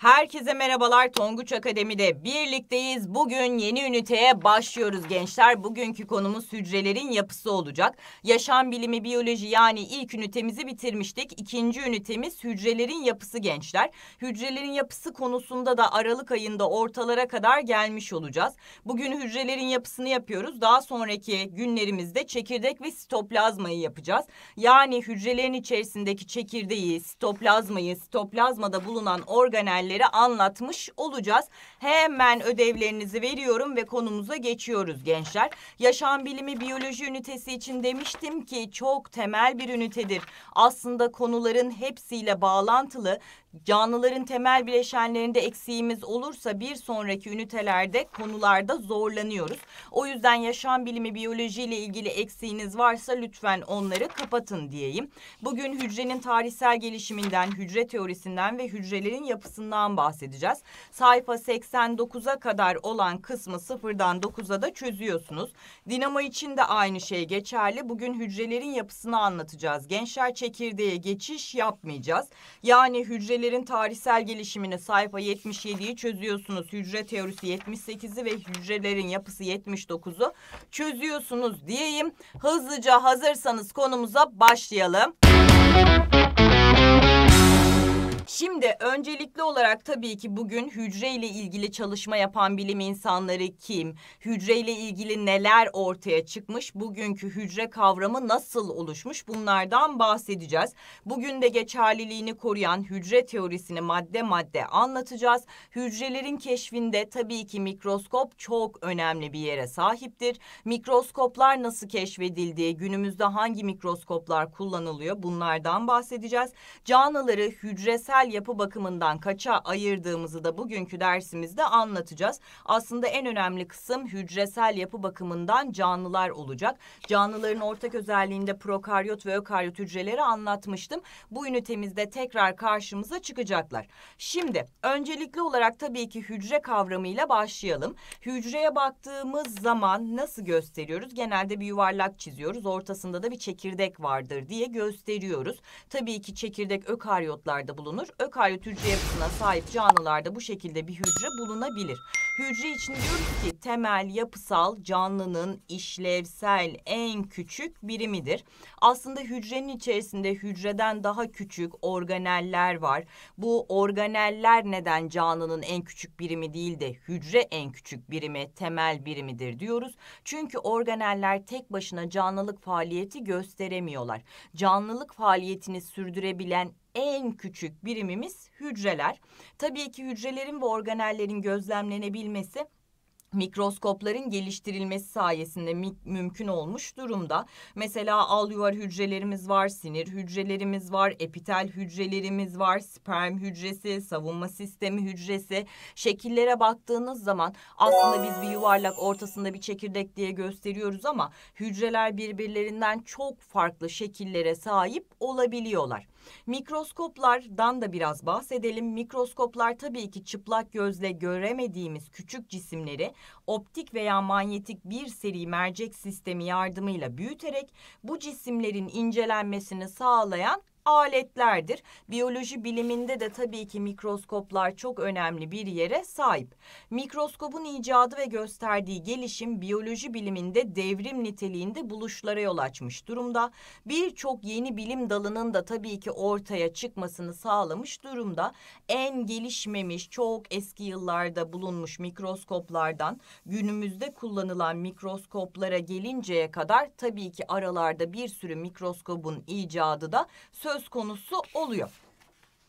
Herkese merhabalar Tonguç Akademi'de birlikteyiz. Bugün yeni üniteye başlıyoruz gençler. Bugünkü konumuz hücrelerin yapısı olacak. Yaşam bilimi biyoloji yani ilk ünitemizi bitirmiştik. İkinci ünitemiz hücrelerin yapısı gençler. Hücrelerin yapısı konusunda da Aralık ayında ortalara kadar gelmiş olacağız. Bugün hücrelerin yapısını yapıyoruz. Daha sonraki günlerimizde çekirdek ve sitoplazmayı yapacağız. Yani hücrelerin içerisindeki çekirdeği, sitoplazmayı, sitoplazmada bulunan organel maddeleri anlatmış olacağız. Hemen ödevlerinizi veriyorum ve konumuza geçiyoruz gençler. Yaşam bilimi biyoloji ünitesi için demiştim ki çok temel bir ünitedir. Aslında konuların hepsiyle bağlantılı Canlıların temel bileşenlerinde eksiğimiz olursa bir sonraki ünitelerde konularda zorlanıyoruz. O yüzden yaşam bilimi biyoloji ile ilgili eksiğiniz varsa lütfen onları kapatın diyeyim. Bugün hücrenin tarihsel gelişiminden, hücre teorisinden ve hücrelerin yapısından bahsedeceğiz. Sayfa 89'a kadar olan kısmı sıfırdan 9'a da çözüyorsunuz. Dinamo için de aynı şey geçerli. Bugün hücrelerin yapısını anlatacağız. Gençler çekirdeğe geçiş yapmayacağız. Yani hücre hücrelerin tarihsel gelişimini sayfa 77'yi çözüyorsunuz. Hücre teorisi 78'i ve hücrelerin yapısı 79'u çözüyorsunuz diyeyim. Hızlıca hazırsanız konumuza başlayalım. Şimdi öncelikli olarak tabii ki bugün hücre ile ilgili çalışma yapan bilim insanları kim? Hücre ile ilgili neler ortaya çıkmış? Bugünkü hücre kavramı nasıl oluşmuş? Bunlardan bahsedeceğiz. Bugün de geçerliliğini koruyan hücre teorisini madde madde anlatacağız. Hücrelerin keşfinde tabii ki mikroskop çok önemli bir yere sahiptir. Mikroskoplar nasıl keşfedildi? Günümüzde hangi mikroskoplar kullanılıyor? Bunlardan bahsedeceğiz. Canlıları hücresel yapı bakımından kaça ayırdığımızı da bugünkü dersimizde anlatacağız. Aslında en önemli kısım hücresel yapı bakımından canlılar olacak. Canlıların ortak özelliğinde prokaryot ve ökaryot hücreleri anlatmıştım. Bu ünitemizde tekrar karşımıza çıkacaklar. Şimdi öncelikli olarak tabii ki hücre kavramıyla başlayalım. Hücreye baktığımız zaman nasıl gösteriyoruz? Genelde bir yuvarlak çiziyoruz. Ortasında da bir çekirdek vardır diye gösteriyoruz. Tabii ki çekirdek ökaryotlarda bulunur ökaryot hücre yapısına sahip canlılarda bu şekilde bir hücre bulunabilir. Hücre için diyoruz ki temel yapısal canlının işlevsel en küçük birimidir. Aslında hücrenin içerisinde hücreden daha küçük organeller var. Bu organeller neden canlının en küçük birimi değil de hücre en küçük birimi, temel birimidir diyoruz. Çünkü organeller tek başına canlılık faaliyeti gösteremiyorlar. Canlılık faaliyetini sürdürebilen en küçük birimimiz hücreler. Tabii ki hücrelerin ve organellerin gözlemlenebilmesi mikroskopların geliştirilmesi sayesinde mümkün olmuş durumda. Mesela alüvar hücrelerimiz var, sinir hücrelerimiz var, epitel hücrelerimiz var, sperm hücresi, savunma sistemi hücresi. Şekillere baktığınız zaman aslında biz bir yuvarlak ortasında bir çekirdek diye gösteriyoruz ama hücreler birbirlerinden çok farklı şekillere sahip olabiliyorlar. Mikroskoplardan da biraz bahsedelim. Mikroskoplar tabii ki çıplak gözle göremediğimiz küçük cisimleri optik veya manyetik bir seri mercek sistemi yardımıyla büyüterek bu cisimlerin incelenmesini sağlayan aletlerdir. Biyoloji biliminde de tabii ki mikroskoplar çok önemli bir yere sahip. Mikroskopun icadı ve gösterdiği gelişim biyoloji biliminde devrim niteliğinde buluşlara yol açmış durumda. Birçok yeni bilim dalının da tabii ki ortaya çıkmasını sağlamış durumda. En gelişmemiş çok eski yıllarda bulunmuş mikroskoplardan günümüzde kullanılan mikroskoplara gelinceye kadar tabii ki aralarda bir sürü mikroskopun icadı da söz söz konusu oluyor.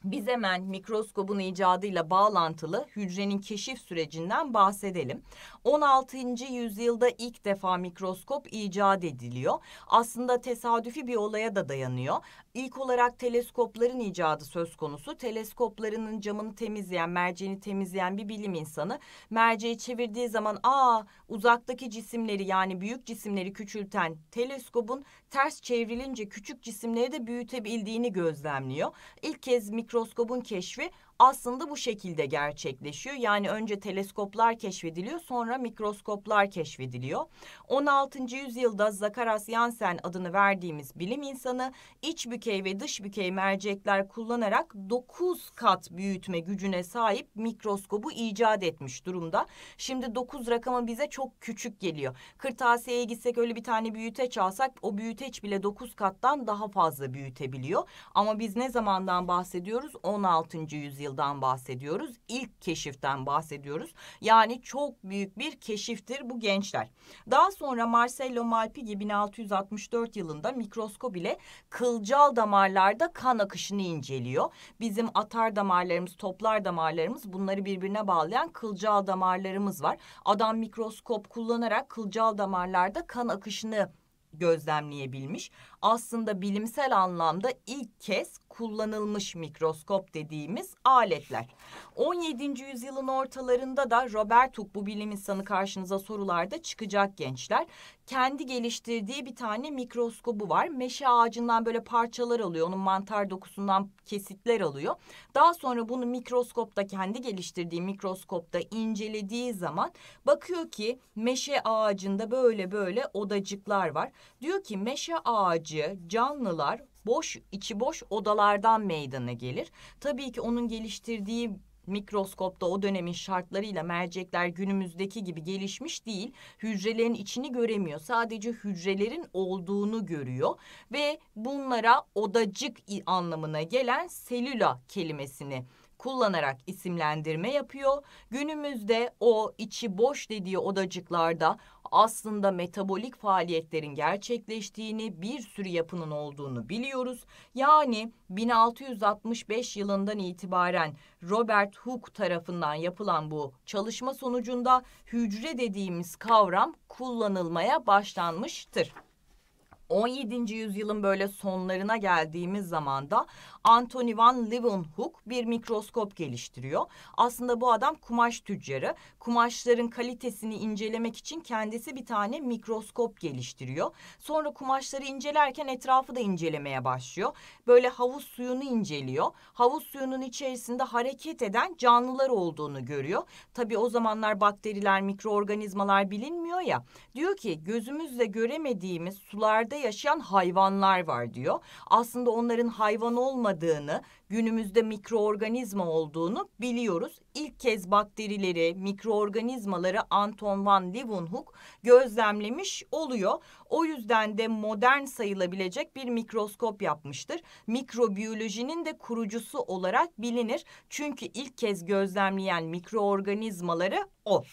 Biz hemen mikroskobun icadıyla bağlantılı hücrenin keşif sürecinden bahsedelim. 16. yüzyılda ilk defa mikroskop icat ediliyor. Aslında tesadüfi bir olaya da dayanıyor. İlk olarak teleskopların icadı söz konusu. Teleskoplarının camını temizleyen, merceğini temizleyen bir bilim insanı merceği çevirdiği zaman aa uzaktaki cisimleri yani büyük cisimleri küçülten teleskopun ters çevrilince küçük cisimleri de büyütebildiğini gözlemliyor. İlk kez mikroskopun keşfi aslında bu şekilde gerçekleşiyor. Yani önce teleskoplar keşfediliyor sonra mikroskoplar keşfediliyor. 16. yüzyılda Zakaras Janssen adını verdiğimiz bilim insanı iç bükey ve dış bükey mercekler kullanarak 9 kat büyütme gücüne sahip mikroskobu icat etmiş durumda. Şimdi 9 rakamı bize çok küçük geliyor. Kırtasiyeye gitsek öyle bir tane büyüteç alsak o büyüteç bile 9 kattan daha fazla büyütebiliyor. Ama biz ne zamandan bahsediyoruz? 16. yüzyıldan bahsediyoruz. İlk keşiften bahsediyoruz. Yani çok büyük bir keşiftir bu gençler. Daha sonra Marcello Malpighi 1664 yılında mikroskop ile kılcal damarlarda kan akışını inceliyor. Bizim atar damarlarımız, toplar damarlarımız bunları birbirine bağlayan kılcal damarlarımız var. Adam mikroskop kullanarak kılcal damarlarda kan akışını gözlemleyebilmiş. Aslında bilimsel anlamda ilk kez kullanılmış mikroskop dediğimiz aletler. 17. yüzyılın ortalarında da Robert Hooke bu bilim insanı karşınıza sorularda çıkacak gençler. Kendi geliştirdiği bir tane mikroskobu var. Meşe ağacından böyle parçalar alıyor. Onun mantar dokusundan kesitler alıyor. Daha sonra bunu mikroskopta kendi geliştirdiği mikroskopta incelediği zaman bakıyor ki meşe ağacında böyle böyle odacıklar var. Diyor ki meşe ağacı canlılar boş içi boş odalardan meydana gelir. Tabii ki onun geliştirdiği mikroskopta o dönemin şartlarıyla mercekler günümüzdeki gibi gelişmiş değil. Hücrelerin içini göremiyor. Sadece hücrelerin olduğunu görüyor ve bunlara odacık anlamına gelen selüla kelimesini kullanarak isimlendirme yapıyor. Günümüzde o içi boş dediği odacıklarda aslında metabolik faaliyetlerin gerçekleştiğini, bir sürü yapının olduğunu biliyoruz. Yani 1665 yılından itibaren Robert Hooke tarafından yapılan bu çalışma sonucunda hücre dediğimiz kavram kullanılmaya başlanmıştır. 17. yüzyılın böyle sonlarına geldiğimiz zaman da Anthony van Leeuwenhoek bir mikroskop geliştiriyor. Aslında bu adam kumaş tüccarı. Kumaşların kalitesini incelemek için kendisi bir tane mikroskop geliştiriyor. Sonra kumaşları incelerken etrafı da incelemeye başlıyor. Böyle havuz suyunu inceliyor. Havuz suyunun içerisinde hareket eden canlılar olduğunu görüyor. Tabii o zamanlar bakteriler, mikroorganizmalar bilinmiyor ya. Diyor ki gözümüzle göremediğimiz sularda yaşayan hayvanlar var diyor. Aslında onların hayvan olmadığını, günümüzde mikroorganizma olduğunu biliyoruz. İlk kez bakterileri, mikroorganizmaları Anton van Leeuwenhoek gözlemlemiş oluyor. O yüzden de modern sayılabilecek bir mikroskop yapmıştır. Mikrobiyolojinin de kurucusu olarak bilinir. Çünkü ilk kez gözlemleyen mikroorganizmaları o.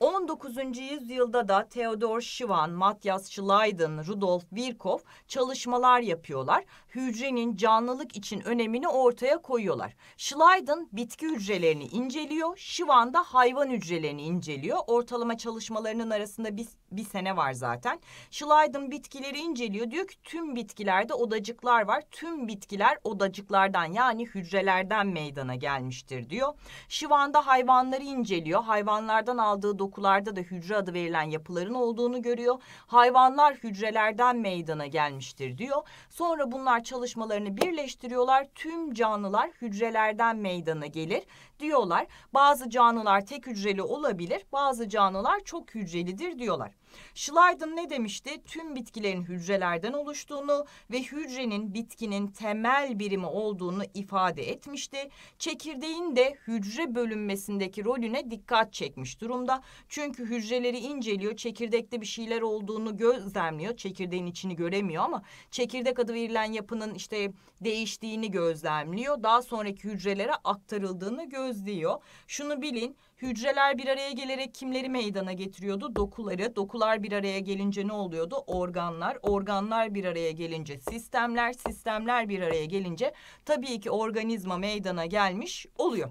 19. yüzyılda da Theodor Schwann, Matthias Schleiden, Rudolf Virchow çalışmalar yapıyorlar. Hücrenin canlılık için önemini ortaya koyuyorlar. Schleiden bitki hücrelerini inceliyor, Schwann da hayvan hücrelerini inceliyor. Ortalama çalışmalarının arasında bir, bir sene var zaten. Schleiden bitkileri inceliyor. Diyor ki tüm bitkilerde odacıklar var. Tüm bitkiler odacıklardan yani hücrelerden meydana gelmiştir diyor. Schwann da hayvanları inceliyor. Hayvanlardan aldığı dokularda da hücre adı verilen yapıların olduğunu görüyor. Hayvanlar hücrelerden meydana gelmiştir diyor. Sonra bunlar çalışmalarını birleştiriyorlar. Tüm canlılar hücrelerden meydana gelir diyorlar. Bazı canlılar tek hücreli olabilir, bazı canlılar çok hücrelidir diyorlar. Schleiden ne demişti? Tüm bitkilerin hücrelerden oluştuğunu ve hücrenin bitkinin temel birimi olduğunu ifade etmişti. Çekirdeğin de hücre bölünmesindeki rolüne dikkat çekmiş durumda. Çünkü hücreleri inceliyor, çekirdekte bir şeyler olduğunu gözlemliyor. Çekirdeğin içini göremiyor ama çekirdek adı verilen yapının işte değiştiğini gözlemliyor. Daha sonraki hücrelere aktarıldığını gözlüyor. Şunu bilin, Hücreler bir araya gelerek kimleri meydana getiriyordu? Dokuları. Dokular bir araya gelince ne oluyordu? Organlar. Organlar bir araya gelince sistemler. Sistemler bir araya gelince tabii ki organizma meydana gelmiş oluyor.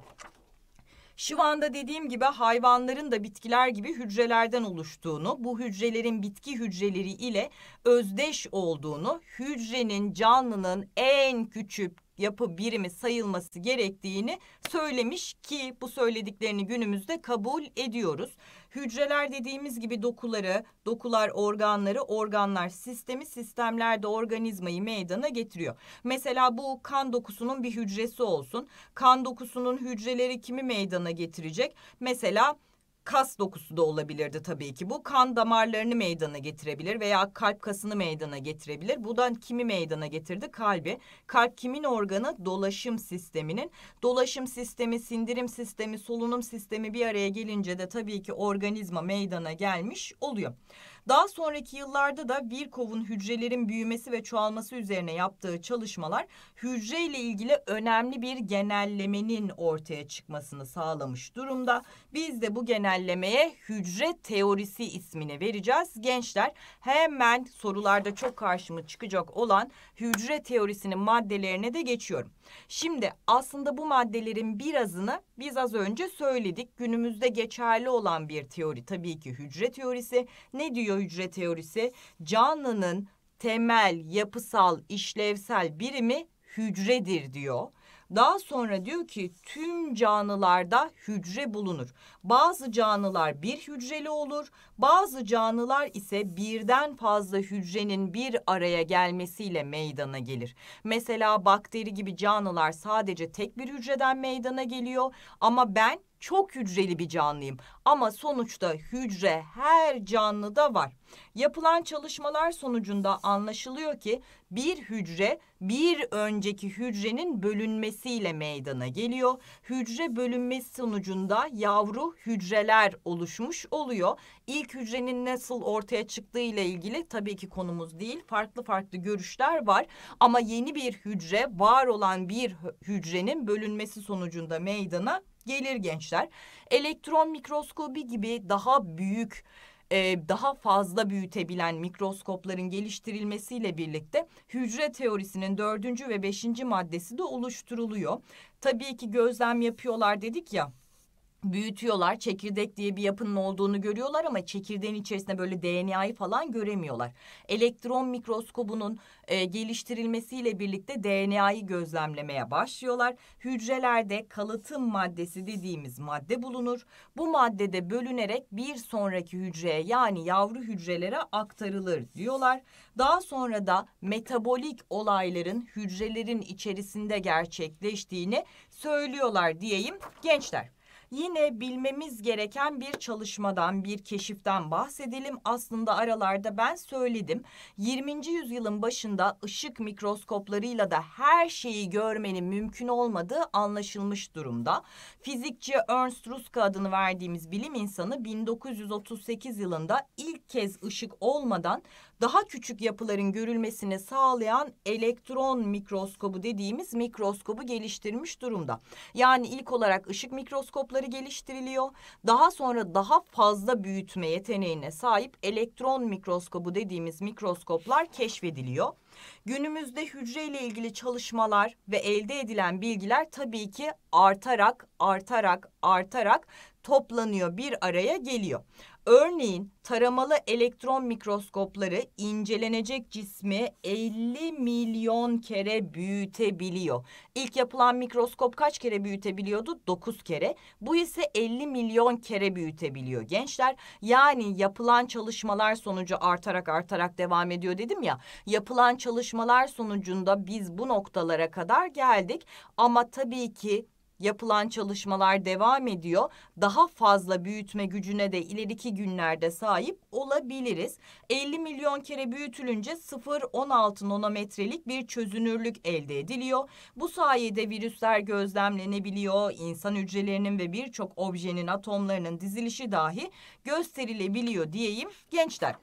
Şu anda dediğim gibi hayvanların da bitkiler gibi hücrelerden oluştuğunu, bu hücrelerin bitki hücreleri ile özdeş olduğunu, hücrenin canlının en küçük yapı birimi sayılması gerektiğini söylemiş ki bu söylediklerini günümüzde kabul ediyoruz. Hücreler dediğimiz gibi dokuları, dokular organları, organlar sistemi, sistemler de organizmayı meydana getiriyor. Mesela bu kan dokusunun bir hücresi olsun. Kan dokusunun hücreleri kimi meydana getirecek? Mesela kas dokusu da olabilirdi tabii ki. Bu kan damarlarını meydana getirebilir veya kalp kasını meydana getirebilir. Buradan kimi meydana getirdi? Kalbi. Kalp kimin organı? Dolaşım sisteminin. Dolaşım sistemi, sindirim sistemi, solunum sistemi bir araya gelince de tabii ki organizma meydana gelmiş oluyor. Daha sonraki yıllarda da Virchow'un hücrelerin büyümesi ve çoğalması üzerine yaptığı çalışmalar hücre ile ilgili önemli bir genellemenin ortaya çıkmasını sağlamış durumda. Biz de bu genellemeye hücre teorisi ismini vereceğiz. Gençler hemen sorularda çok karşıma çıkacak olan hücre teorisinin maddelerine de geçiyorum. Şimdi aslında bu maddelerin birazını biz az önce söyledik. Günümüzde geçerli olan bir teori tabii ki hücre teorisi. Ne diyor hücre teorisi? Canlının temel, yapısal, işlevsel birimi hücredir diyor. Daha sonra diyor ki tüm canlılarda hücre bulunur. Bazı canlılar bir hücreli olur. Bazı canlılar ise birden fazla hücrenin bir araya gelmesiyle meydana gelir. Mesela bakteri gibi canlılar sadece tek bir hücreden meydana geliyor ama ben çok hücreli bir canlıyım ama sonuçta hücre her canlıda var. Yapılan çalışmalar sonucunda anlaşılıyor ki bir hücre bir önceki hücrenin bölünmesiyle meydana geliyor. Hücre bölünmesi sonucunda yavru hücreler oluşmuş oluyor. İlk hücrenin nasıl ortaya çıktığı ile ilgili tabii ki konumuz değil. Farklı farklı görüşler var ama yeni bir hücre var olan bir hücrenin bölünmesi sonucunda meydana gelir gençler. Elektron mikroskobi gibi daha büyük e, daha fazla büyütebilen mikroskopların geliştirilmesiyle birlikte hücre teorisinin dördüncü ve beşinci maddesi de oluşturuluyor. Tabii ki gözlem yapıyorlar dedik ya büyütüyorlar. Çekirdek diye bir yapının olduğunu görüyorlar ama çekirdeğin içerisinde böyle DNA'yı falan göremiyorlar. Elektron mikroskobunun e, geliştirilmesiyle birlikte DNA'yı gözlemlemeye başlıyorlar. Hücrelerde kalıtım maddesi dediğimiz madde bulunur. Bu maddede bölünerek bir sonraki hücreye yani yavru hücrelere aktarılır diyorlar. Daha sonra da metabolik olayların hücrelerin içerisinde gerçekleştiğini söylüyorlar diyeyim gençler. Yine bilmemiz gereken bir çalışmadan, bir keşiften bahsedelim. Aslında aralarda ben söyledim. 20. yüzyılın başında ışık mikroskoplarıyla da her şeyi görmenin mümkün olmadığı anlaşılmış durumda. Fizikçi Ernst Ruska adını verdiğimiz bilim insanı 1938 yılında ilk kez ışık olmadan daha küçük yapıların görülmesini sağlayan elektron mikroskobu dediğimiz mikroskobu geliştirmiş durumda. Yani ilk olarak ışık mikroskopları geliştiriliyor. Daha sonra daha fazla büyütme yeteneğine sahip elektron mikroskobu dediğimiz mikroskoplar keşfediliyor. Günümüzde hücre ile ilgili çalışmalar ve elde edilen bilgiler tabii ki artarak, artarak, artarak toplanıyor, bir araya geliyor. Örneğin taramalı elektron mikroskopları incelenecek cismi 50 milyon kere büyütebiliyor. İlk yapılan mikroskop kaç kere büyütebiliyordu? 9 kere. Bu ise 50 milyon kere büyütebiliyor gençler. Yani yapılan çalışmalar sonucu artarak artarak devam ediyor dedim ya. Yapılan çalışmalar sonucunda biz bu noktalara kadar geldik. Ama tabii ki yapılan çalışmalar devam ediyor. Daha fazla büyütme gücüne de ileriki günlerde sahip olabiliriz. 50 milyon kere büyütülünce 0-16 nanometrelik bir çözünürlük elde ediliyor. Bu sayede virüsler gözlemlenebiliyor. İnsan hücrelerinin ve birçok objenin atomlarının dizilişi dahi gösterilebiliyor diyeyim gençler.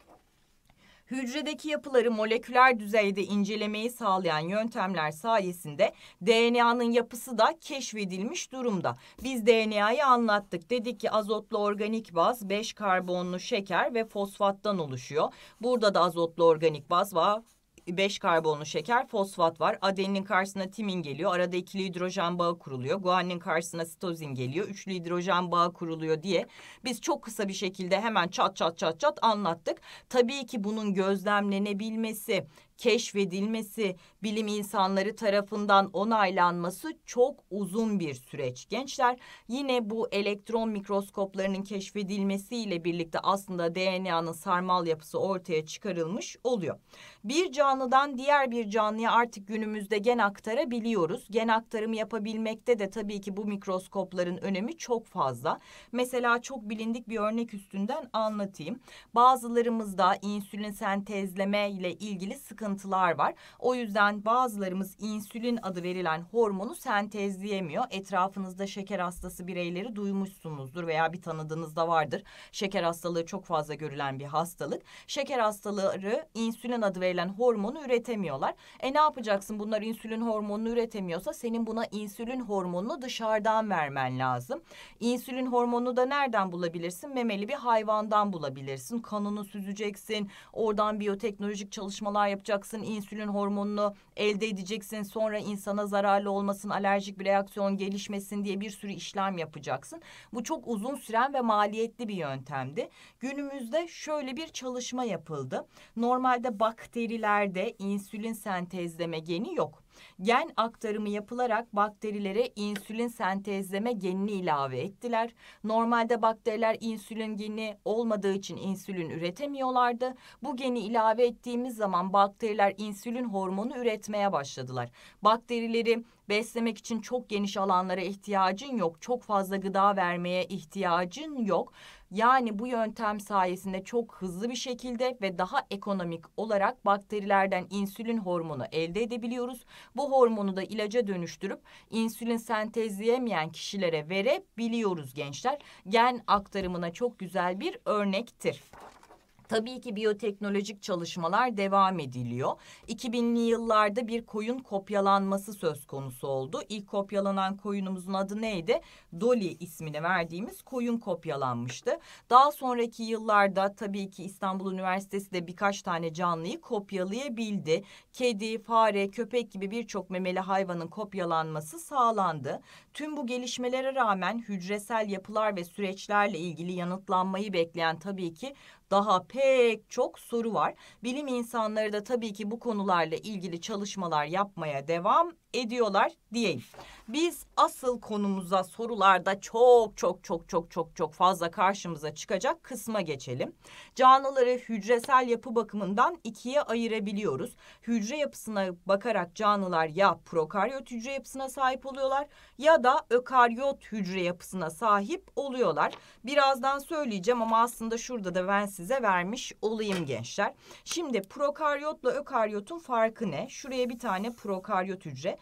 Hücredeki yapıları moleküler düzeyde incelemeyi sağlayan yöntemler sayesinde DNA'nın yapısı da keşfedilmiş durumda. Biz DNA'yı anlattık. Dedik ki azotlu organik baz, 5 karbonlu şeker ve fosfattan oluşuyor. Burada da azotlu organik baz var 5 karbonlu şeker fosfat var. Adeninin karşısına timin geliyor. Arada ikili hidrojen bağı kuruluyor. Guanin karşısına sitozin geliyor. Üçlü hidrojen bağı kuruluyor diye biz çok kısa bir şekilde hemen çat çat çat çat anlattık. Tabii ki bunun gözlemlenebilmesi, keşfedilmesi, bilim insanları tarafından onaylanması çok uzun bir süreç. Gençler yine bu elektron mikroskoplarının keşfedilmesiyle birlikte aslında DNA'nın sarmal yapısı ortaya çıkarılmış oluyor. Bir canlıdan diğer bir canlıya artık günümüzde gen aktarabiliyoruz. Gen aktarımı yapabilmekte de tabii ki bu mikroskopların önemi çok fazla. Mesela çok bilindik bir örnek üstünden anlatayım. Bazılarımızda insülin sentezleme ile ilgili sıkıntılar var. O yüzden bazılarımız insülin adı verilen hormonu sentezleyemiyor. Etrafınızda şeker hastası bireyleri duymuşsunuzdur veya bir tanıdığınızda vardır. Şeker hastalığı çok fazla görülen bir hastalık. Şeker hastaları insülin adı verilen hormonu üretemiyorlar. E ne yapacaksın? Bunlar insülin hormonunu üretemiyorsa senin buna insülin hormonunu dışarıdan vermen lazım. İnsülin hormonunu da nereden bulabilirsin? Memeli bir hayvandan bulabilirsin. Kanını süzeceksin. Oradan biyoteknolojik çalışmalar yapacaksın. İnsülin hormonunu elde edeceksin. Sonra insana zararlı olmasın, alerjik bir reaksiyon gelişmesin diye bir sürü işlem yapacaksın. Bu çok uzun süren ve maliyetli bir yöntemdi. Günümüzde şöyle bir çalışma yapıldı. Normalde bakterilerde insülin sentezleme geni yok. Gen aktarımı yapılarak bakterilere insülin sentezleme genini ilave ettiler. Normalde bakteriler insülin geni olmadığı için insülin üretemiyorlardı. Bu geni ilave ettiğimiz zaman bakteriler insülin hormonu üretmeye başladılar. Bakterileri beslemek için çok geniş alanlara ihtiyacın yok. Çok fazla gıda vermeye ihtiyacın yok. Yani bu yöntem sayesinde çok hızlı bir şekilde ve daha ekonomik olarak bakterilerden insülin hormonu elde edebiliyoruz. Bu hormonu da ilaca dönüştürüp insülin sentezleyemeyen kişilere verebiliyoruz gençler. Gen aktarımına çok güzel bir örnektir. Tabii ki biyoteknolojik çalışmalar devam ediliyor. 2000'li yıllarda bir koyun kopyalanması söz konusu oldu. İlk kopyalanan koyunumuzun adı neydi? Dolly ismini verdiğimiz koyun kopyalanmıştı. Daha sonraki yıllarda tabii ki İstanbul Üniversitesi de birkaç tane canlıyı kopyalayabildi. Kedi, fare, köpek gibi birçok memeli hayvanın kopyalanması sağlandı. Tüm bu gelişmelere rağmen hücresel yapılar ve süreçlerle ilgili yanıtlanmayı bekleyen tabii ki daha pek çok soru var. Bilim insanları da tabii ki bu konularla ilgili çalışmalar yapmaya devam ediyorlar diyeyim. Biz asıl konumuza sorularda çok çok çok çok çok çok fazla karşımıza çıkacak kısma geçelim. Canlıları hücresel yapı bakımından ikiye ayırabiliyoruz. Hücre yapısına bakarak canlılar ya prokaryot hücre yapısına sahip oluyorlar ya da ökaryot hücre yapısına sahip oluyorlar. Birazdan söyleyeceğim ama aslında şurada da ben size vermiş olayım gençler. Şimdi prokaryotla ökaryotun farkı ne? Şuraya bir tane prokaryot hücre,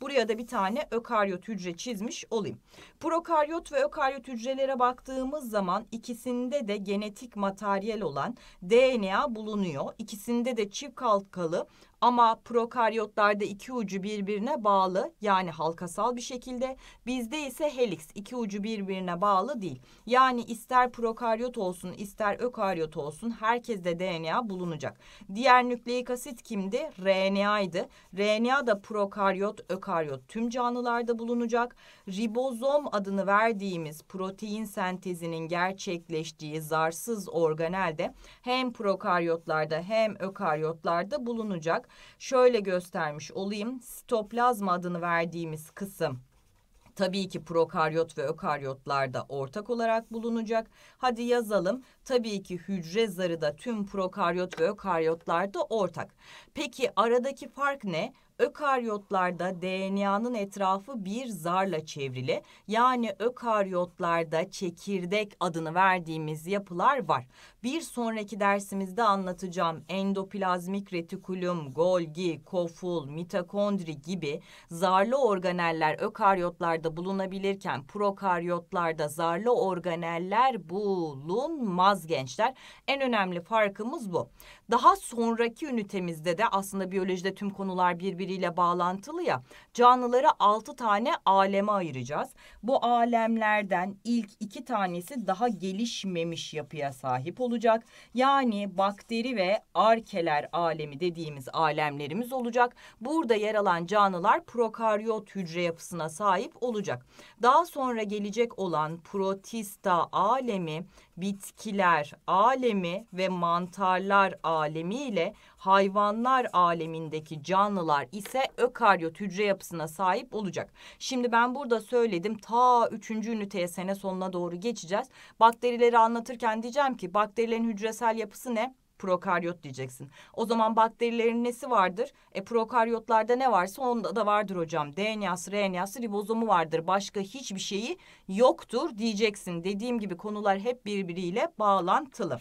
buraya da bir tane ökaryot hücre çizmiş olayım. Prokaryot ve ökaryot hücrelere baktığımız zaman ikisinde de genetik materyal olan DNA bulunuyor. İkisinde de çift halkalı ama prokaryotlarda iki ucu birbirine bağlı yani halkasal bir şekilde bizde ise helix iki ucu birbirine bağlı değil. Yani ister prokaryot olsun ister ökaryot olsun herkeste DNA bulunacak. Diğer nükleik asit kimdi? RNA'ydı. RNA da prokaryot, ökaryot tüm canlılarda bulunacak. Ribozom adını verdiğimiz protein sentezinin gerçekleştiği zarsız organelde hem prokaryotlarda hem ökaryotlarda bulunacak. Şöyle göstermiş olayım. Sitoplazma adını verdiğimiz kısım tabii ki prokaryot ve ökaryotlarda ortak olarak bulunacak. Hadi yazalım. Tabii ki hücre zarı da tüm prokaryot ve ökaryotlarda ortak. Peki aradaki fark ne? Ökaryotlarda DNA'nın etrafı bir zarla çevrili. Yani ökaryotlarda çekirdek adını verdiğimiz yapılar var. Bir sonraki dersimizde anlatacağım endoplazmik retikulum, Golgi, koful, mitokondri gibi zarlı organeller ökaryotlarda bulunabilirken prokaryotlarda zarlı organeller bulunmaz gençler. En önemli farkımız bu. Daha sonraki ünitemizde de aslında biyolojide tüm konular birbiriyle bağlantılı ya. Canlıları altı tane aleme ayıracağız. Bu alemlerden ilk iki tanesi daha gelişmemiş yapıya sahip olacak. Yani bakteri ve arkeler alemi dediğimiz alemlerimiz olacak. Burada yer alan canlılar prokaryot hücre yapısına sahip olacak. Daha sonra gelecek olan protista alemi bitkiler alemi ve mantarlar alemi ile hayvanlar alemindeki canlılar ise ökaryot hücre yapısına sahip olacak. Şimdi ben burada söyledim ta üçüncü üniteye sene sonuna doğru geçeceğiz. Bakterileri anlatırken diyeceğim ki bakterilerin hücresel yapısı ne? Prokaryot diyeceksin. O zaman bakterilerin nesi vardır? E prokaryotlarda ne varsa onda da vardır hocam. DNA'sı, RNA'sı, ribozomu vardır. Başka hiçbir şeyi yoktur diyeceksin. Dediğim gibi konular hep birbiriyle bağlantılı.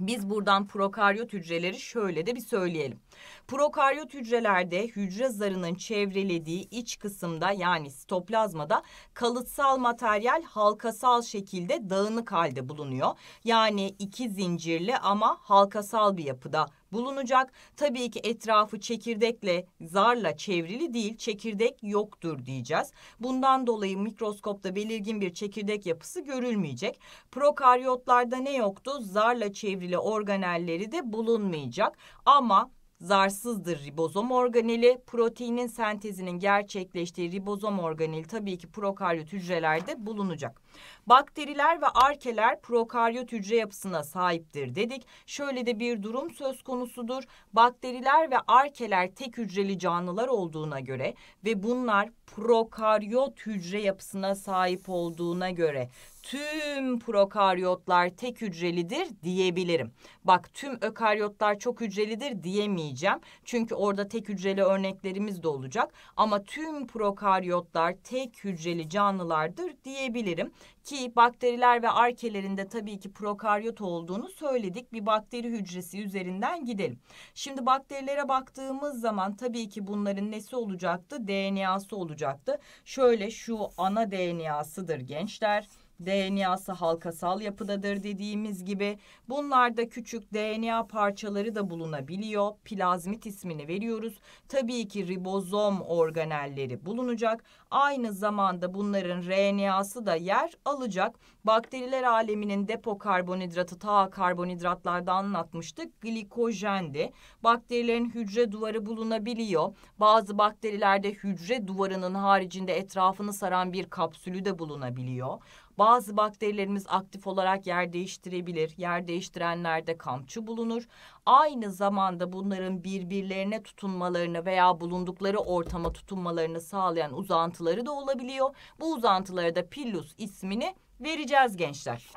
Biz buradan prokaryot hücreleri şöyle de bir söyleyelim. Prokaryot hücrelerde hücre zarının çevrelediği iç kısımda yani sitoplazmada kalıtsal materyal halkasal şekilde dağınık halde bulunuyor. Yani iki zincirli ama halkasal bir yapıda bulunacak. Tabii ki etrafı çekirdekle zarla çevrili değil çekirdek yoktur diyeceğiz. Bundan dolayı mikroskopta belirgin bir çekirdek yapısı görülmeyecek. Prokaryotlarda ne yoktu? Zarla çevrili organelleri de bulunmayacak. Ama zarsızdır ribozom organeli. Proteinin sentezinin gerçekleştiği ribozom organeli tabii ki prokaryot hücrelerde bulunacak. Bakteriler ve arkeler prokaryot hücre yapısına sahiptir dedik. Şöyle de bir durum söz konusudur. Bakteriler ve arkeler tek hücreli canlılar olduğuna göre ve bunlar prokaryot hücre yapısına sahip olduğuna göre tüm prokaryotlar tek hücrelidir diyebilirim. Bak tüm ökaryotlar çok hücrelidir diyemeyeceğim. Çünkü orada tek hücreli örneklerimiz de olacak. Ama tüm prokaryotlar tek hücreli canlılardır diyebilirim. Ki bakteriler ve arkelerinde tabii ki prokaryot olduğunu söyledik. Bir bakteri hücresi üzerinden gidelim. Şimdi bakterilere baktığımız zaman tabii ki bunların nesi olacaktı? DNA'sı olacaktı. Şöyle şu ana DNA'sıdır gençler. DNA'sı halkasal yapıdadır dediğimiz gibi. Bunlarda küçük DNA parçaları da bulunabiliyor. Plazmit ismini veriyoruz. Tabii ki ribozom organelleri bulunacak. Aynı zamanda bunların RNA'sı da yer alacak. Bakteriler aleminin depo karbonhidratı ta karbonhidratlarda anlatmıştık. Glikojendi. Bakterilerin hücre duvarı bulunabiliyor. Bazı bakterilerde hücre duvarının haricinde etrafını saran bir kapsülü de bulunabiliyor. Bazı bakterilerimiz aktif olarak yer değiştirebilir. Yer değiştirenlerde kamçı bulunur. Aynı zamanda bunların birbirlerine tutunmalarını veya bulundukları ortama tutunmalarını sağlayan uzantıları da olabiliyor. Bu uzantılara da pillus ismini vereceğiz gençler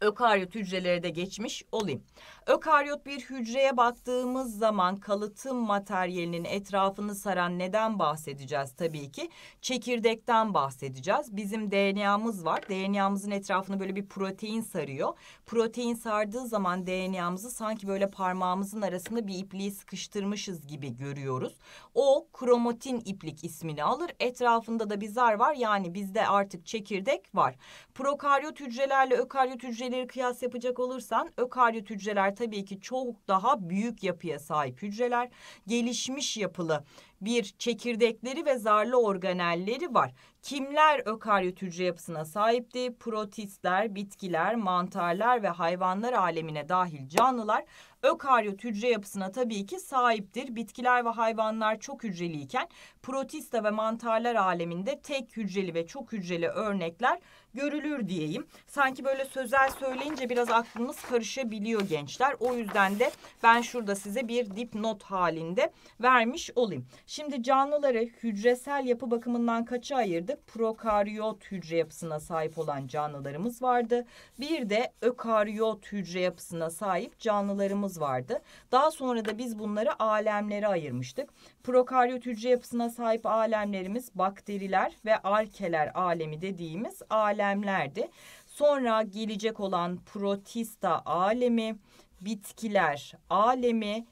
ökaryot hücreleri de geçmiş olayım. Ökaryot bir hücreye baktığımız zaman kalıtım materyalinin etrafını saran neden bahsedeceğiz tabii ki? Çekirdekten bahsedeceğiz. Bizim DNA'mız var. DNA'mızın etrafını böyle bir protein sarıyor. Protein sardığı zaman DNA'mızı sanki böyle parmağımızın arasında bir ipliği sıkıştırmışız gibi görüyoruz. O kromatin iplik ismini alır. Etrafında da bir zar var. Yani bizde artık çekirdek var. Prokaryot hücrelerle ökaryot hücreleri kıyas yapacak olursan ökaryot hücreler tabii ki çok daha büyük yapıya sahip hücreler. Gelişmiş yapılı bir çekirdekleri ve zarlı organelleri var. Kimler ökaryot hücre yapısına sahipti? Protistler, bitkiler, mantarlar ve hayvanlar alemine dahil canlılar ökaryot hücre yapısına tabii ki sahiptir. Bitkiler ve hayvanlar çok hücreliyken protista ve mantarlar aleminde tek hücreli ve çok hücreli örnekler görülür diyeyim. Sanki böyle sözel söyleyince biraz aklımız karışabiliyor gençler. O yüzden de ben şurada size bir dipnot halinde vermiş olayım. Şimdi canlıları hücresel yapı bakımından kaça ayırdık? Prokaryot hücre yapısına sahip olan canlılarımız vardı. Bir de ökaryot hücre yapısına sahip canlılarımız vardı. Daha sonra da biz bunları alemlere ayırmıştık. Prokaryot hücre yapısına sahip alemlerimiz bakteriler ve arkeler alemi dediğimiz alemlerdi. Sonra gelecek olan protista alemi, bitkiler alemi,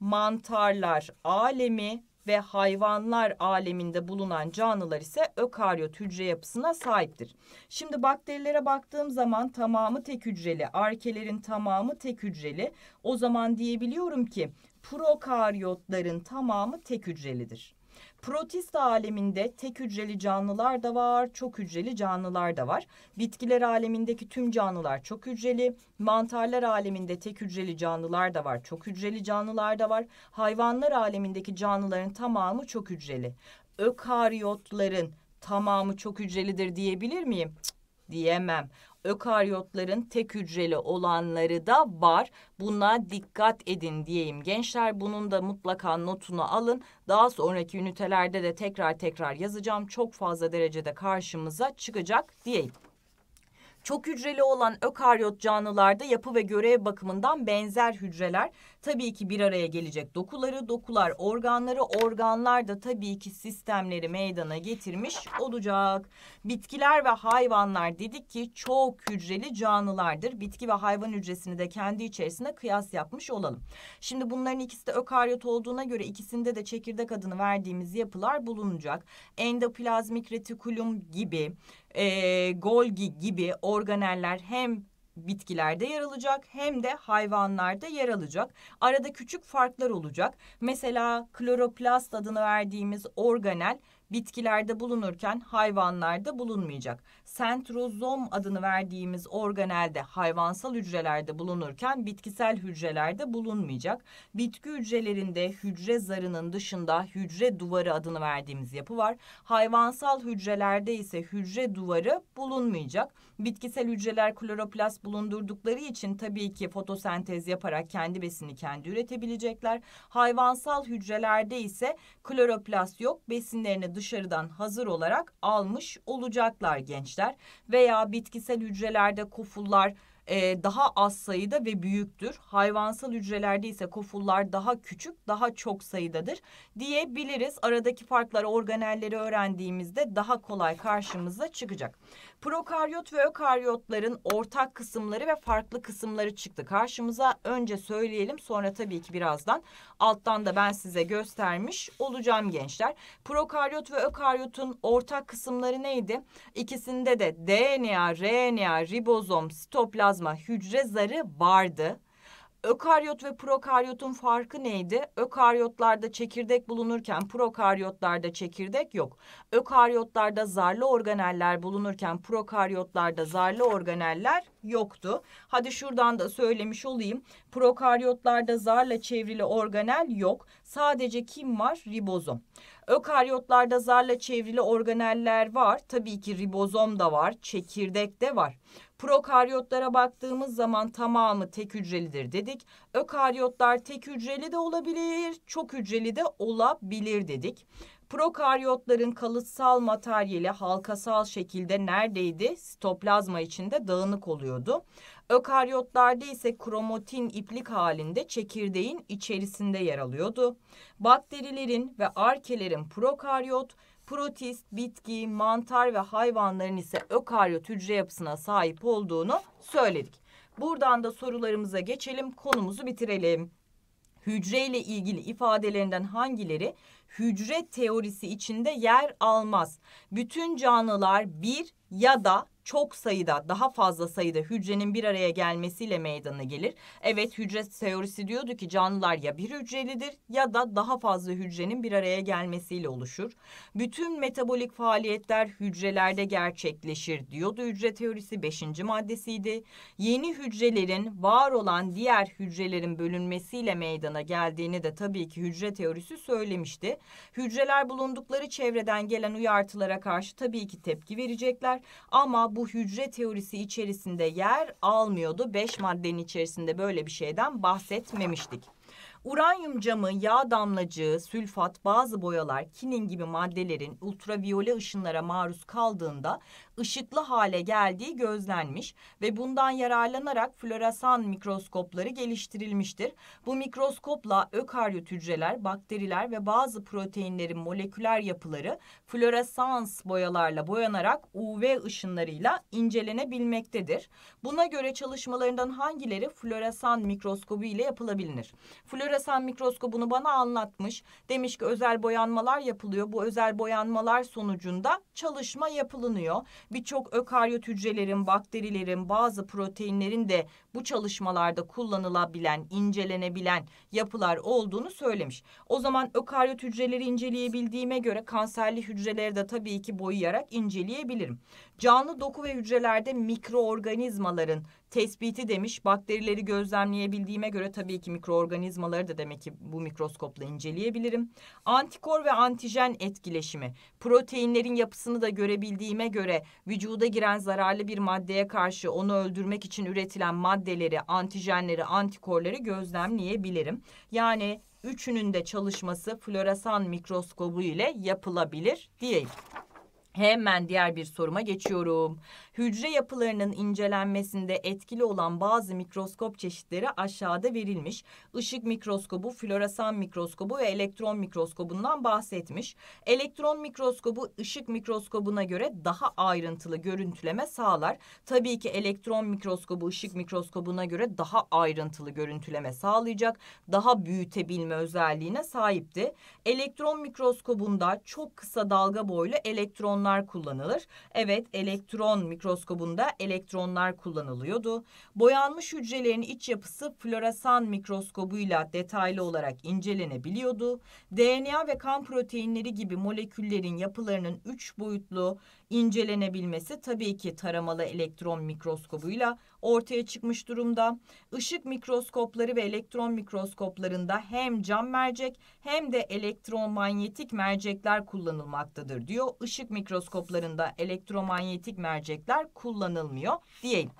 mantarlar alemi ve hayvanlar aleminde bulunan canlılar ise ökaryot hücre yapısına sahiptir. Şimdi bakterilere baktığım zaman tamamı tek hücreli, arkelerin tamamı tek hücreli. O zaman diyebiliyorum ki prokaryotların tamamı tek hücrelidir. Protist aleminde tek hücreli canlılar da var, çok hücreli canlılar da var. Bitkiler alemindeki tüm canlılar çok hücreli, mantarlar aleminde tek hücreli canlılar da var, çok hücreli canlılar da var. Hayvanlar alemindeki canlıların tamamı çok hücreli. Ökaryotların tamamı çok hücrelidir diyebilir miyim? Cık diyemem. Ökaryotların tek hücreli olanları da var. Buna dikkat edin diyeyim. Gençler bunun da mutlaka notunu alın. Daha sonraki ünitelerde de tekrar tekrar yazacağım. Çok fazla derecede karşımıza çıkacak diyeyim. Çok hücreli olan ökaryot canlılarda yapı ve görev bakımından benzer hücreler tabii ki bir araya gelecek dokuları, dokular organları, organlar da tabii ki sistemleri meydana getirmiş olacak. Bitkiler ve hayvanlar dedik ki çok hücreli canlılardır. Bitki ve hayvan hücresini de kendi içerisinde kıyas yapmış olalım. Şimdi bunların ikisi de ökaryot olduğuna göre ikisinde de çekirdek adını verdiğimiz yapılar bulunacak. Endoplazmik retikulum gibi e, Golgi gibi organeller hem bitkilerde yer alacak hem de hayvanlarda yer alacak. Arada küçük farklar olacak. Mesela kloroplast adını verdiğimiz organel bitkilerde bulunurken hayvanlarda bulunmayacak. Sentrozom adını verdiğimiz organelde hayvansal hücrelerde bulunurken bitkisel hücrelerde bulunmayacak. Bitki hücrelerinde hücre zarının dışında hücre duvarı adını verdiğimiz yapı var. Hayvansal hücrelerde ise hücre duvarı bulunmayacak. Bitkisel hücreler kloroplast bulundurdukları için tabii ki fotosentez yaparak kendi besini kendi üretebilecekler. Hayvansal hücrelerde ise kloroplast yok. Besinlerini dışarıdan hazır olarak almış olacaklar gençler. Veya bitkisel hücrelerde kofullar e, daha az sayıda ve büyüktür. Hayvansal hücrelerde ise kofullar daha küçük, daha çok sayıdadır diyebiliriz. Aradaki farkları, organelleri öğrendiğimizde daha kolay karşımıza çıkacak. Prokaryot ve ökaryotların ortak kısımları ve farklı kısımları çıktı karşımıza. Önce söyleyelim sonra tabii ki birazdan alttan da ben size göstermiş olacağım gençler. Prokaryot ve ökaryotun ortak kısımları neydi? İkisinde de DNA, RNA, ribozom, sitoplazma, hücre zarı vardı. Ökaryot ve prokaryotun farkı neydi? Ökaryotlarda çekirdek bulunurken prokaryotlarda çekirdek yok. Ökaryotlarda zarlı organeller bulunurken prokaryotlarda zarlı organeller yoktu. Hadi şuradan da söylemiş olayım. Prokaryotlarda zarla çevrili organel yok. Sadece kim var? Ribozom. Ökaryotlarda zarla çevrili organeller var. Tabii ki ribozom da var, çekirdek de var. Prokaryotlara baktığımız zaman tamamı tek hücrelidir dedik. Ökaryotlar tek hücreli de olabilir, çok hücreli de olabilir dedik. Prokaryotların kalıtsal materyali halkasal şekilde neredeydi? Sitoplazma içinde dağınık oluyordu. Ökaryotlarda ise kromatin iplik halinde çekirdeğin içerisinde yer alıyordu. Bakterilerin ve arkelerin prokaryot, protist, bitki, mantar ve hayvanların ise ökaryot hücre yapısına sahip olduğunu söyledik. Buradan da sorularımıza geçelim, konumuzu bitirelim. Hücre ile ilgili ifadelerinden hangileri hücre teorisi içinde yer almaz? Bütün canlılar bir ya da çok sayıda daha fazla sayıda hücrenin bir araya gelmesiyle meydana gelir. Evet hücre teorisi diyordu ki canlılar ya bir hücrelidir ya da daha fazla hücrenin bir araya gelmesiyle oluşur. Bütün metabolik faaliyetler hücrelerde gerçekleşir diyordu hücre teorisi beşinci maddesiydi. Yeni hücrelerin var olan diğer hücrelerin bölünmesiyle meydana geldiğini de tabii ki hücre teorisi söylemişti. Hücreler bulundukları çevreden gelen uyartılara karşı tabii ki tepki verecekler ama bu hücre teorisi içerisinde yer almıyordu. Beş maddenin içerisinde böyle bir şeyden bahsetmemiştik. Uranyum camı, yağ damlacığı, sülfat, bazı boyalar, kinin gibi maddelerin ultraviyole ışınlara maruz kaldığında ışıklı hale geldiği gözlenmiş ve bundan yararlanarak floresan mikroskopları geliştirilmiştir. Bu mikroskopla ökaryot hücreler, bakteriler ve bazı proteinlerin moleküler yapıları floresans boyalarla boyanarak UV ışınlarıyla incelenebilmektedir. Buna göre çalışmalarından hangileri floresan mikroskobu ile yapılabilir? Floresan mikroskobunu bana anlatmış. Demiş ki özel boyanmalar yapılıyor. Bu özel boyanmalar sonucunda çalışma yapılınıyor birçok ökaryot hücrelerin, bakterilerin, bazı proteinlerin de bu çalışmalarda kullanılabilen, incelenebilen yapılar olduğunu söylemiş. O zaman ökaryot hücreleri inceleyebildiğime göre kanserli hücreleri de tabii ki boyayarak inceleyebilirim. Canlı doku ve hücrelerde mikroorganizmaların tespiti demiş. Bakterileri gözlemleyebildiğime göre tabii ki mikroorganizmaları da demek ki bu mikroskopla inceleyebilirim. Antikor ve antijen etkileşimi. Proteinlerin yapısını da görebildiğime göre vücuda giren zararlı bir maddeye karşı onu öldürmek için üretilen maddeleri, antijenleri, antikorları gözlemleyebilirim. Yani üçünün de çalışması floresan mikroskobu ile yapılabilir diyeyim. Hemen diğer bir soruma geçiyorum. Hücre yapılarının incelenmesinde etkili olan bazı mikroskop çeşitleri aşağıda verilmiş. Işık mikroskobu, floresan mikroskobu ve elektron mikroskobundan bahsetmiş. Elektron mikroskobu ışık mikroskobuna göre daha ayrıntılı görüntüleme sağlar. Tabii ki elektron mikroskobu ışık mikroskobuna göre daha ayrıntılı görüntüleme sağlayacak. Daha büyütebilme özelliğine sahipti. Elektron mikroskobunda çok kısa dalga boylu elektronlar kullanılır. Evet elektron mikroskobunda elektronlar kullanılıyordu. Boyanmış hücrelerin iç yapısı floresan mikroskobuyla detaylı olarak incelenebiliyordu. DNA ve kan proteinleri gibi moleküllerin yapılarının üç boyutlu incelenebilmesi tabii ki taramalı elektron mikroskobuyla ortaya çıkmış durumda. Işık mikroskopları ve elektron mikroskoplarında hem cam mercek hem de elektromanyetik mercekler kullanılmaktadır diyor. Işık mikroskoplarında elektromanyetik mercekler kullanılmıyor diyeyim.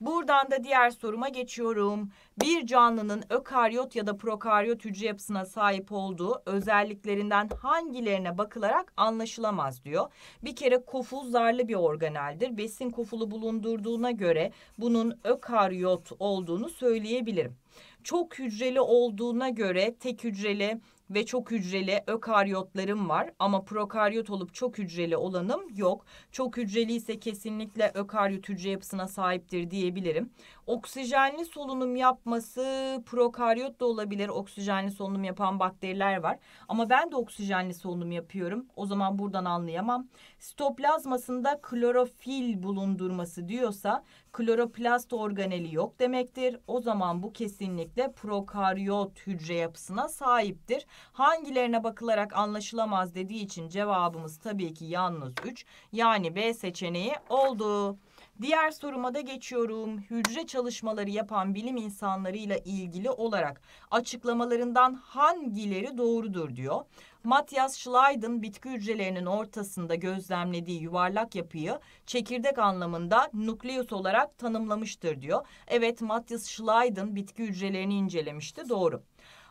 Buradan da diğer soruma geçiyorum. Bir canlının ökaryot ya da prokaryot hücre yapısına sahip olduğu özelliklerinden hangilerine bakılarak anlaşılamaz diyor. Bir kere koful zarlı bir organeldir. Besin kofulu bulundurduğuna göre bunun ökaryot olduğunu söyleyebilirim. Çok hücreli olduğuna göre tek hücreli ve çok hücreli ökaryotlarım var ama prokaryot olup çok hücreli olanım yok. Çok hücreli ise kesinlikle ökaryot hücre yapısına sahiptir diyebilirim. Oksijenli solunum yapması prokaryot da olabilir. Oksijenli solunum yapan bakteriler var. Ama ben de oksijenli solunum yapıyorum. O zaman buradan anlayamam. Sitoplazmasında klorofil bulundurması diyorsa kloroplast organeli yok demektir. O zaman bu kesinlikle prokaryot hücre yapısına sahiptir. Hangilerine bakılarak anlaşılamaz dediği için cevabımız tabii ki yalnız 3. Yani B seçeneği oldu. Diğer soruma da geçiyorum. Hücre çalışmaları yapan bilim insanlarıyla ilgili olarak açıklamalarından hangileri doğrudur diyor. Matthias Schleiden bitki hücrelerinin ortasında gözlemlediği yuvarlak yapıyı çekirdek anlamında nukleus olarak tanımlamıştır diyor. Evet Matthias Schleiden bitki hücrelerini incelemişti doğru.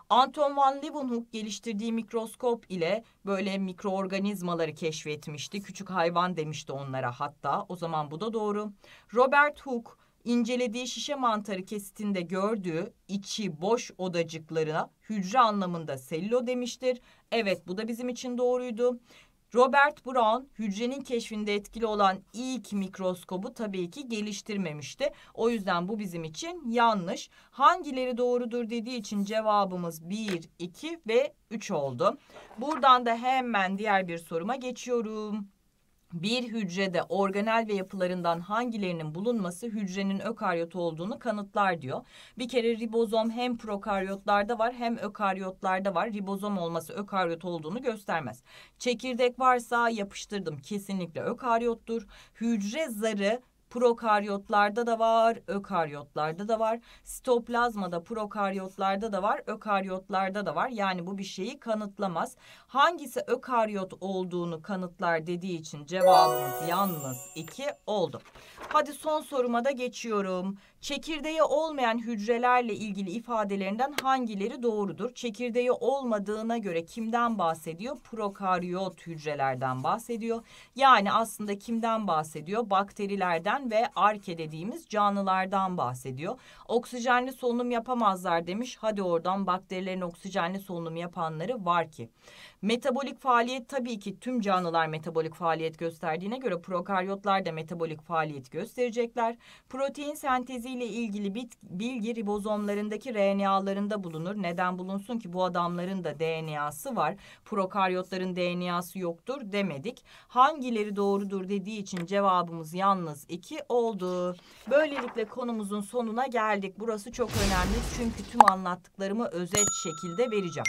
Anton van Leeuwenhoek geliştirdiği mikroskop ile böyle mikroorganizmaları keşfetmişti. Küçük hayvan demişti onlara hatta. O zaman bu da doğru. Robert Hooke incelediği şişe mantarı kesitinde gördüğü içi boş odacıklarına hücre anlamında sello demiştir. Evet bu da bizim için doğruydu. Robert Brown hücrenin keşfinde etkili olan ilk mikroskobu tabii ki geliştirmemişti. O yüzden bu bizim için yanlış. Hangileri doğrudur dediği için cevabımız 1, 2 ve 3 oldu. Buradan da hemen diğer bir soruma geçiyorum. Bir hücrede organel ve yapılarından hangilerinin bulunması hücrenin ökaryot olduğunu kanıtlar diyor. Bir kere ribozom hem prokaryotlarda var hem ökaryotlarda var. Ribozom olması ökaryot olduğunu göstermez. Çekirdek varsa yapıştırdım kesinlikle ökaryottur. Hücre zarı Prokaryotlarda da var, ökaryotlarda da var. Sitoplazmada prokaryotlarda da var, ökaryotlarda da var. Yani bu bir şeyi kanıtlamaz. Hangisi ökaryot olduğunu kanıtlar dediği için cevabımız yalnız 2 oldu. Hadi son soruma da geçiyorum. Çekirdeği olmayan hücrelerle ilgili ifadelerinden hangileri doğrudur? Çekirdeği olmadığına göre kimden bahsediyor? Prokaryot hücrelerden bahsediyor. Yani aslında kimden bahsediyor? Bakterilerden ve arke dediğimiz canlılardan bahsediyor. Oksijenli solunum yapamazlar demiş. Hadi oradan bakterilerin oksijenli solunum yapanları var ki. Metabolik faaliyet tabii ki tüm canlılar metabolik faaliyet gösterdiğine göre prokaryotlar da metabolik faaliyet gösterecekler. Protein senteziyle ilgili bilgi ribozomlarındaki RNA'larında bulunur. Neden bulunsun ki bu adamların da DNA'sı var. Prokaryotların DNA'sı yoktur demedik. Hangileri doğrudur dediği için cevabımız yalnız iki oldu. Böylelikle konumuzun sonuna geldik. Burası çok önemli çünkü tüm anlattıklarımı özet şekilde vereceğim.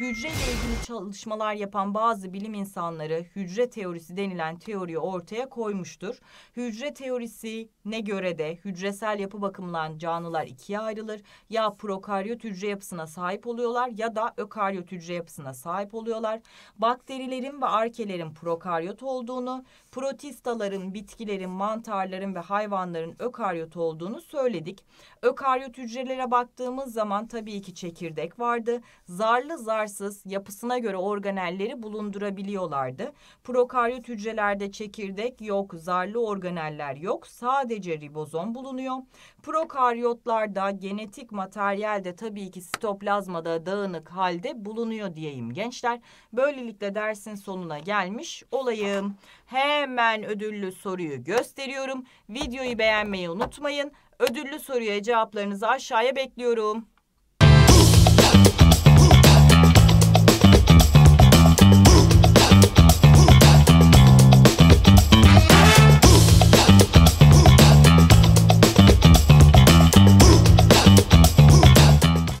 Hücreyle ilgili çalışmalar yapan bazı bilim insanları hücre teorisi denilen teoriyi ortaya koymuştur. Hücre teorisi ne göre de hücresel yapı bakımından canlılar ikiye ayrılır. Ya prokaryot hücre yapısına sahip oluyorlar ya da ökaryot hücre yapısına sahip oluyorlar. Bakterilerin ve arkelerin prokaryot olduğunu, protistaların, bitkilerin, mantarların ve hayvanların ökaryot olduğunu söyledik. Ökaryot hücrelere baktığımız zaman tabii ki çekirdek vardı. Zarlı zarsız yapısına göre organelleri bulundurabiliyorlardı. Prokaryot hücrelerde çekirdek yok, zarlı organeller yok. Sadece ribozom bulunuyor. Prokaryotlarda genetik materyal de tabii ki sitoplazmada dağınık halde bulunuyor diyeyim gençler. Böylelikle dersin sonuna gelmiş olayım. Hemen ödüllü soruyu gösteriyorum. Videoyu beğenmeyi unutmayın. Ödüllü soruya cevaplarınızı aşağıya bekliyorum.